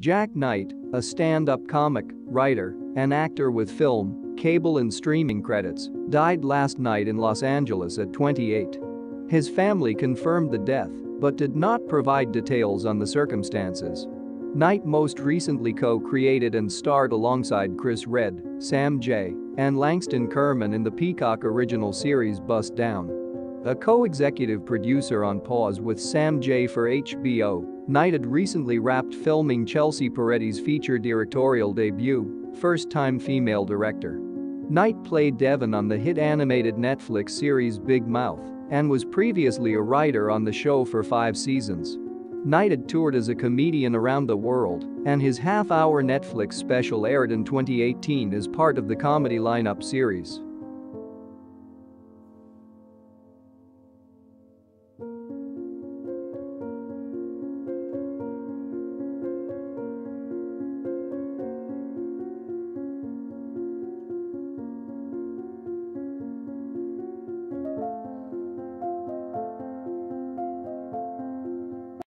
Jak Knight, a stand-up comic, writer, and actor with film, cable and streaming credits, died last night in Los Angeles at 28. His family confirmed the death but did not provide details on the circumstances. Knight most recently co-created and starred alongside Chris Redd, Sam Jay, and Langston Kerman in the Peacock original series Bust Down. A co-executive producer on Pause with Sam Jay for HBO, Knight had recently wrapped filming Chelsea Peretti's feature directorial debut, first-time female director. Knight played Devon on the hit animated Netflix series Big Mouth and was previously a writer on the show for five seasons. Knight had toured as a comedian around the world, and his half-hour Netflix special aired in 2018 as part of the comedy lineup series.